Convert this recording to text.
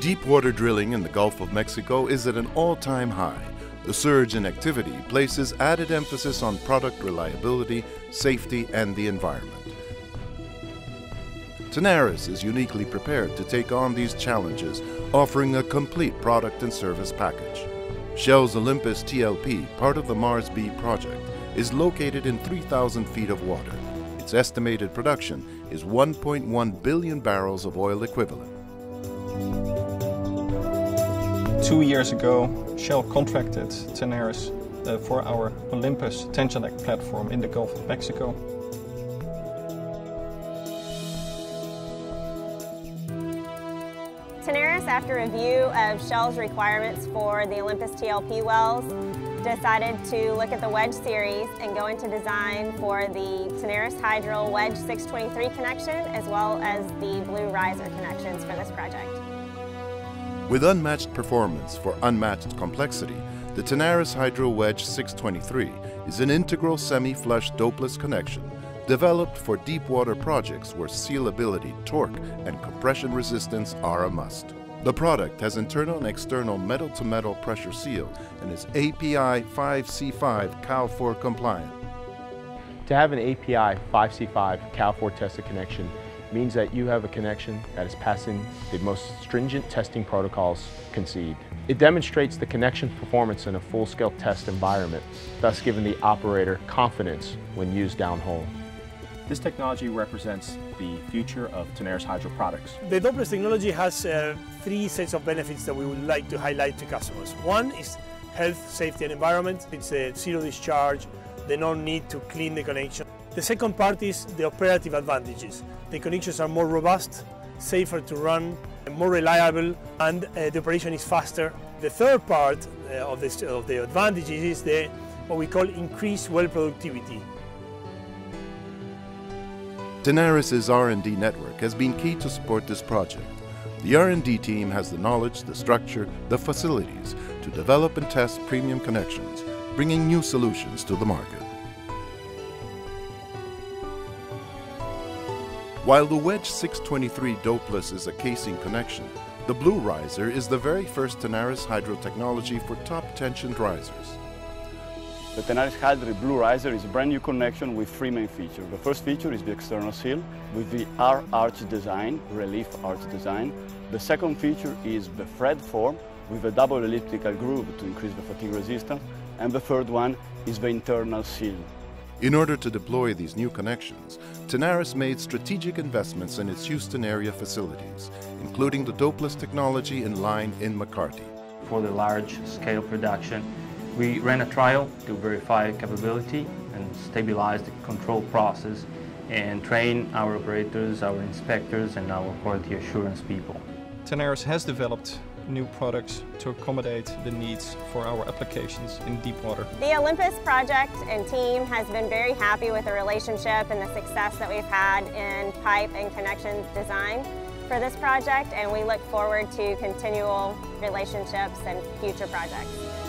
Deepwater drilling in the Gulf of Mexico is at an all-time high. The surge in activity places added emphasis on product reliability, safety, and the environment. Tenaris is uniquely prepared to take on these challenges, offering a complete product and service package. Shell's Olympus TLP, part of the Mars B project, is located in 3,000 feet of water. Its estimated production is 1.1 billion barrels of oil equivalent. Two years ago, Shell contracted Tenaris uh, for our Olympus tension leg platform in the Gulf of Mexico. Tenaris, after review of Shell's requirements for the Olympus TLP wells, decided to look at the wedge series and go into design for the Tenaris Hydril Wedge 623 connection as well as the Blue Riser connections for this project. With unmatched performance for unmatched complexity, the Tenaris Hydril Wedge 623 is an integral semi-flush dopeless connection developed for deep water projects where sealability, torque, and compression resistance are a must. The product has internal and external metal-to-metal -metal pressure seal and is API 5C5 CAL4 compliant. To have an API 5C5 CAL4 tested connection means that you have a connection that is passing the most stringent testing protocols conceived. It demonstrates the connection performance in a full-scale test environment, thus giving the operator confidence when used downhole. This technology represents the future of Tenaris Hydril products. The Dopeless technology has uh, three sets of benefits that we would like to highlight to customers. One is health, safety and environment. It's a zero discharge, the no need to clean the connection. The second part is the operative advantages. The connections are more robust, safer to run, more reliable and uh, the operation is faster. The third part uh, of, this, of the advantages is the what we call increased well productivity. Tenaris' R&D network has been key to support this project. The R&D team has the knowledge, the structure, the facilities to develop and test premium connections, bringing new solutions to the market. While the Wedge 623 Dopeless is a casing connection, the Blue Riser is the very first Tenaris Hydril technology for top tensioned risers. The Tenaris Hydril Blue Riser is a brand new connection with three main features. The first feature is the external seal with the R-arch design, relief arch design. The second feature is the thread form with a double elliptical groove to increase the fatigue resistance. And the third one is the internal seal. In order to deploy these new connections, Tenaris made strategic investments in its Houston area facilities, including the Dopeless technology in line in McCarty. For the large-scale production, we ran a trial to verify capability and stabilize the control process and train our operators, our inspectors and our quality assurance people. Tenaris has developed new products to accommodate the needs for our applications in deep water. The Olympus project and team has been very happy with the relationship and the success that we've had in pipe and connection design for this project and we look forward to continual relationships and future projects.